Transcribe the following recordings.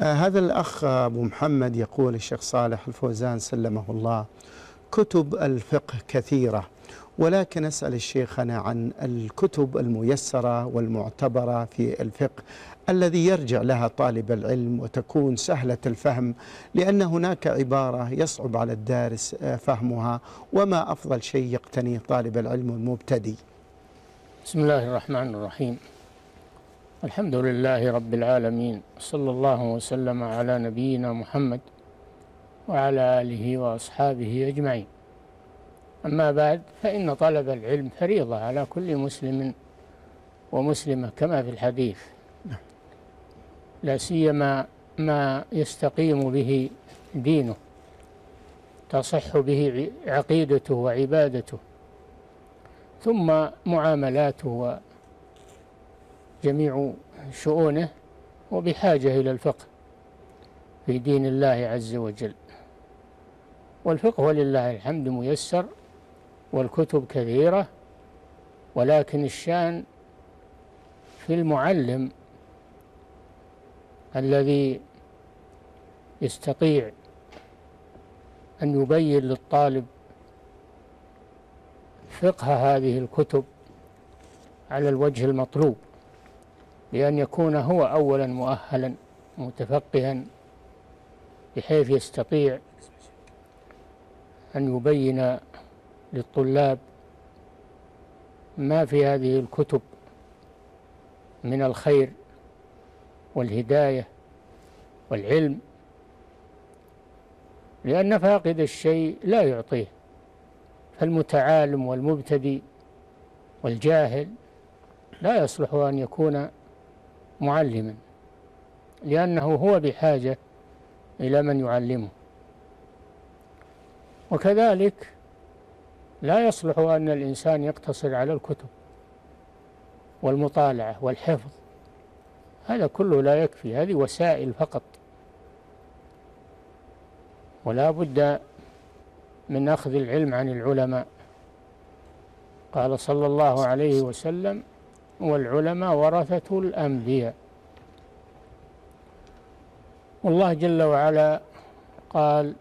آه هذا الأخ أبو محمد يقول الشيخ صالح الفوزان سلمه الله كتب الفقه كثيرة ولكن أسأل الشيخنا عن الكتب الميسرة والمعتبرة في الفقه الذي يرجع لها طالب العلم وتكون سهلة الفهم لأن هناك عبارة يصعب على الدارس فهمها وما أفضل شيء يقتنيه طالب العلم المبتدئ. بسم الله الرحمن الرحيم. الحمد لله رب العالمين صلى الله وسلم على نبينا محمد وعلى آله وأصحابه أجمعين. أما بعد فإن طلب العلم فريضة على كل مسلم ومسلمة كما في الحديث. لا سيما ما يستقيم به دينه تصح به عقيدته وعبادته ثم معاملاته وجميع شؤونه وبحاجة إلى الفقه في دين الله عز وجل. والفقه ولله الحمد ميسر والكتب كثيرة ولكن الشأن في المعلم الذي يستطيع أن يبين للطالب فقه هذه الكتب على الوجه المطلوب. بأن يكون هو أولا مؤهلا متفقها بحيث يستطيع أن يبين للطلاب ما في هذه الكتب من الخير والهداية والعلم لأن فاقد الشيء لا يعطيه. فالمتعالم والمبتدئ والجاهل لا يصلح أن يكون معلما لأنه هو بحاجة إلى من يعلمه. وكذلك لا يصلح أن الإنسان يقتصر على الكتب والمطالعة والحفظ. هذا كله لا يكفي هذه وسائل فقط. ولا بد من أخذ العلم عن العلماء. قال صلى الله عليه وسلم والعلماء ورثة الأنبياء. والله جل وعلا قال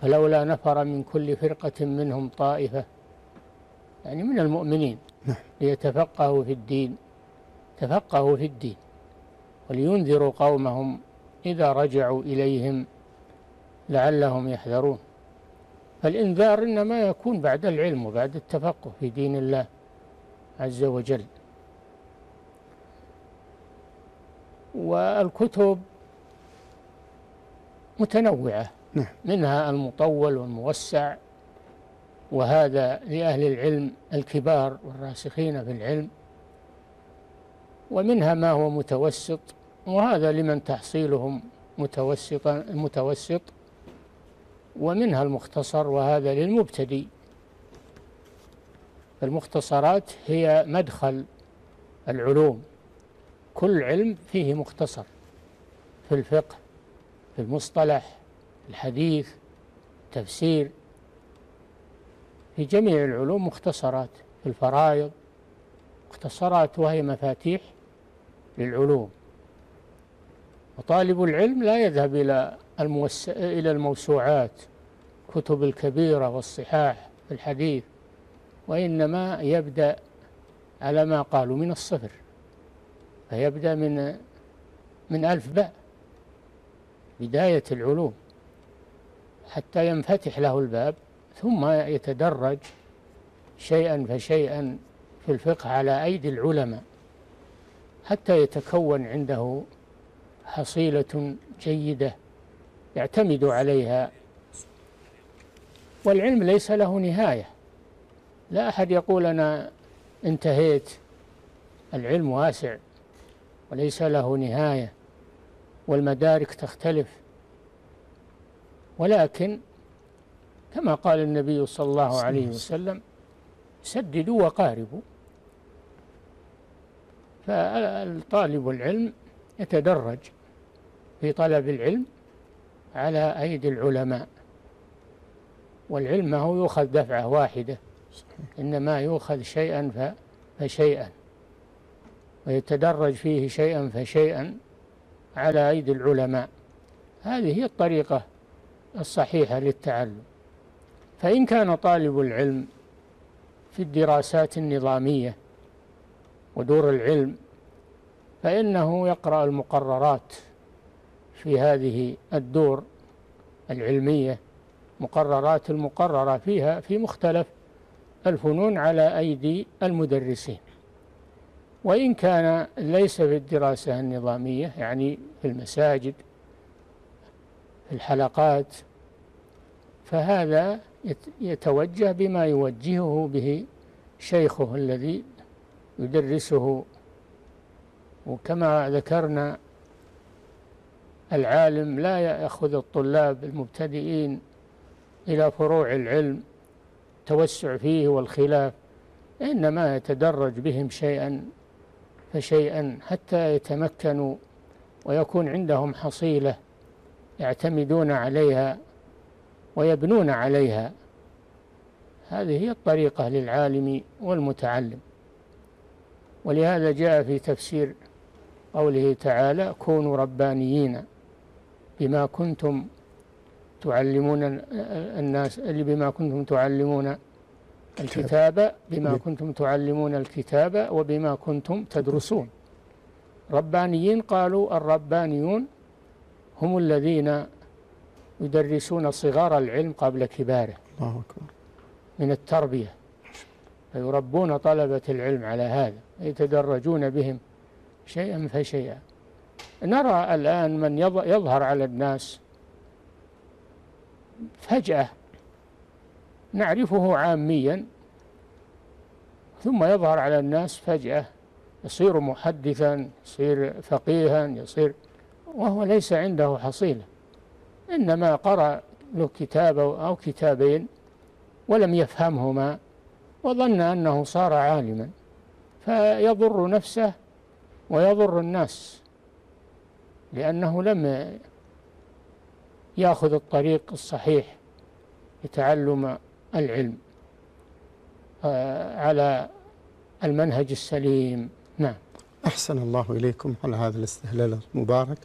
فلولا نفر من كل فرقة منهم طائفة يعني من المؤمنين نعم. ليتفقهوا في الدين تفقهوا في الدين ولينذروا قومهم إذا رجعوا إليهم لعلهم يحذرون. فالإنذار إنما يكون بعد العلم وبعد التفقه في دين الله. عز وجل. والكتب متنوعة. نعم. منها المطول والموسع وهذا لأهل العلم الكبار والراسخين في العلم ومنها ما هو متوسط وهذا لمن تحصيلهم متوسطا متوسط ومنها المختصر وهذا للمبتدئ. المختصرات هي مدخل العلوم. كل علم فيه مختصر في الفقه في المصطلح الحديث تفسير في جميع العلوم مختصرات في الفرائض مختصرات وهي مفاتيح للعلوم. وطالب العلم لا يذهب إلى. إلى الموسوعات كتب الكبيرة والصحاح في الحديث. وإنما يبدأ على ما قالوا من الصفر. فيبدأ من من ألف باء بداية العلوم حتى ينفتح له الباب ثم يتدرج شيئا فشيئا في الفقه على أيدي العلماء حتى يتكون عنده حصيلة جيدة يعتمد عليها. والعلم ليس له نهاية. لا أحد يقول أنا انتهيت. العلم واسع وليس له نهاية والمدارك تختلف. ولكن كما قال النبي صلى الله عليه وسلم سددوا وقاربوا. فالطالب العلم يتدرج في طلب العلم على أيدي العلماء والعلم ما هو يؤخذ دفعة واحدة. إنما يؤخذ شيئا فشيئا. ويتدرج فيه شيئا فشيئا على أيدي العلماء. هذه هي الطريقة الصحيحة للتعلم. فإن كان طالب العلم في الدراسات النظامية ودور العلم فإنه يقرأ المقررات في هذه الدور العلمية مقررات المقررة فيها في مختلف الفنون على أيدي المدرسين. وإن كان ليس في الدراسة النظامية يعني في المساجد في الحلقات فهذا يتوجه بما يوجهه به شيخه الذي يدرسه. وكما ذكرنا العالم لا يأخذ الطلاب المبتدئين إلى فروع العلم توسع فيه والخلاف إنما يتدرج بهم شيئا فشيئا حتى يتمكنوا ويكون عندهم حصيلة يعتمدون عليها ويبنون عليها. هذه هي الطريقة للعالم والمتعلم. ولهذا جاء في تفسير قوله تعالى كونوا ربانيين بما كنتم تعلمون الناس بما كنتم تعلمون الكتاب بما كنتم تعلمون الكتاب وبما كنتم تدرسون. ربانيين قالوا الربانيون هم الذين يدرسون صغار العلم قبل كباره الله أكبر. من التربية. فيربون طلبة العلم على هذا يتدرجون بهم شيئا فشيئا. نرى الآن من يظهر على الناس فجأة نعرفه عاميا ثم يظهر على الناس فجأة يصير محدثا يصير فقيها يصير وهو ليس عنده حصيلة. إنما قرأ له كتاب أو كتابين ولم يفهمهما وظن أنه صار عالما. فيضر نفسه ويضر الناس لأنه لم يأخذ الطريق الصحيح لتعلم العلم. آه، على المنهج السليم. نعم. أحسن الله إليكم على هذا الاستهلال المبارك.